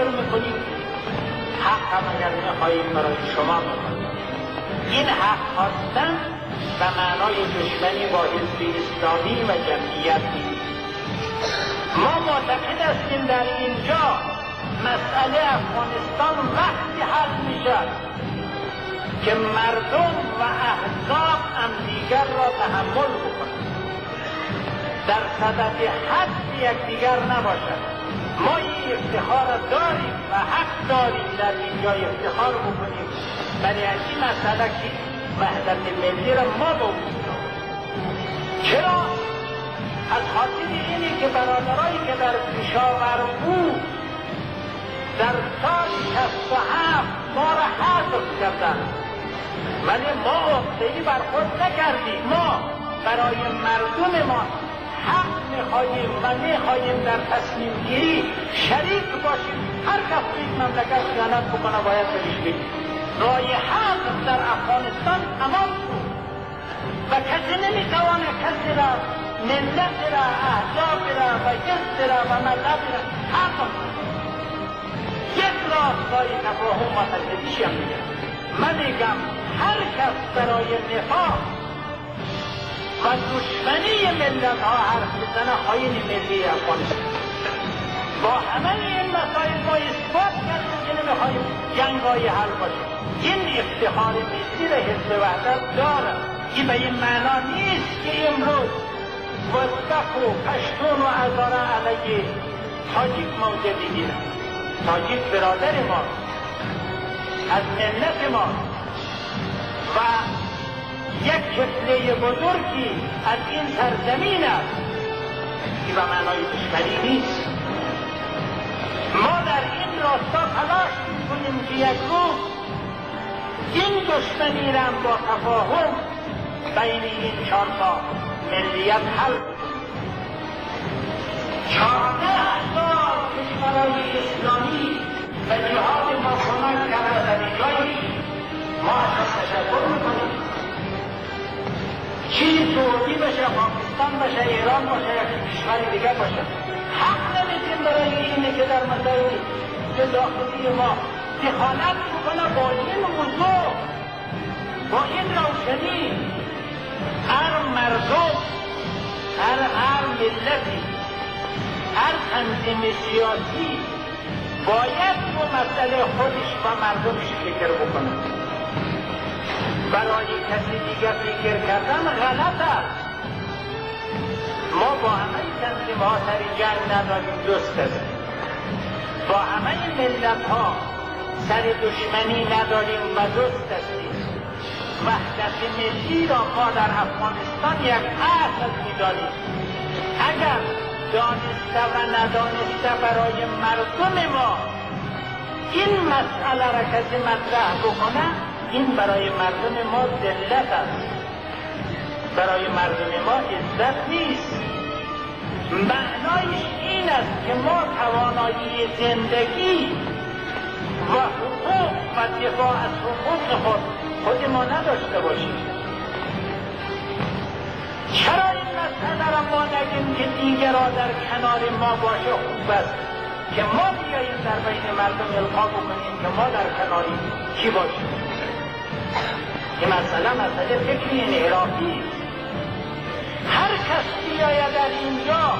فکر می‌کنیم. حق هم اگر می‌خواهیم برای شما این حق خواستن به معنای دشمنی با حزب اسلامی و جمعیت ما معتقد هستیم در اینجا مسئله افغانستان وقتی حل می‌شد که مردم و احزاب هم دیگر را تحمل بکنند. در صدد حد یکدیگر نباشد. ما این افتخار داریم و حق داریم در اینجا افتخار بکنیم. برای این مسئله که وحدت ملی را ما با چرا؟ از خاطر اینی که برادرایی که در پیشاور بود در سال شست و هفت ما را حذف کردن ولی ما عقدهای بر خود نکردیم. ما برای مردم ما حق می‌خواهیم و می‌خواهیم در تصمیم گیری شریک باشیم. هر کس این مملکت خیانت بکنه باید بهش بگیم. رای حق در افغانستان تمام شد. و کسی نمی‌توانه کسی را ملت را احزاب را و جنس را و مذهب را حق یک راستای تفاهم و تجدیدی هم میگم من میگم هر کس برای نفاق و دشمنی ملت ها حرف بزنه خواهین ملی افغانستان با همه این مسائل ما اثبات کردیم که نمی‌خواهیم جنگ های حل باشه این افتخار ملی را حزب وحدت دارد این به این معنا نیست که امروز وزبک و پشتون و ازاره علیه تاجیک موضع بگیرن. تاجیک برادر ما از ملت ما و یک کتله بزرگی از این سرزمین است. که به معنای دشمنی نیست. ما در این راستا تلاش می‌کنیم که یک روز این دشمنی را با تفاهم بین این چهار تا ملیت حل چهارده پاکستان باشه ایران باشه یا کشور دیگر باشه. حق نمیدیم برای اینه که در مسائل داخلی ما دخالت می‌کنه با این موضوع با این روشنی. هر مردم هر هر ملتی هر تنظیم سیاسی باید تو مسئله خودش و مردمش فکر بکنه. برای کسی دیگر فکر کردن غلط است. ما با همه تنظیم ها سر جنگ نداریم دوست هستیم با همه ملت ها سر دشمنی نداریم و دوست هستیم وحدت ملی را ما در افغانستان یک اصل می‌دانیم اگر دانسته و ندانسته برای مردم ما این مسئله را کسی مطرح بکنه این برای مردم ما ذلت است. برای مردم ما عزت نیست. معنایش این است که ما توانایی زندگی و حقوق و دفاع از حقوق خود خود ما نداشته باشیم. چرا این مسئله را ما نگیم که دیگرا در کنار ما باشه؟ خوب است که ما بیاییم در بین مردم القا بکنیم که ما در کناری کی باشیم. این مسئله مسئله فکری انحرافی بیاید در اینجا.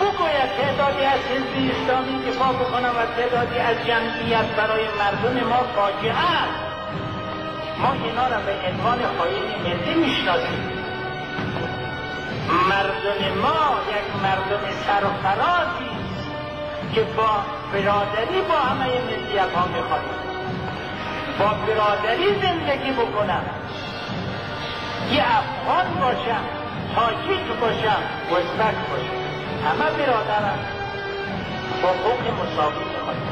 بگوید تعدادی از حزب اسلامی دفاع بکنم و تعدادی از جمعیت برای مردم ما فاجعه است. ما اینا را به عنوان خواهین ملی می‌شناسیم. مردم ما یک مردم سرفرازی که با برادری با همه ملیت ها می‌خواهیم با برادری زندگی بکنم. یه افغان باشم. تاجیک باشم ازبک باشم. همه برادرم. با حقوق مساوی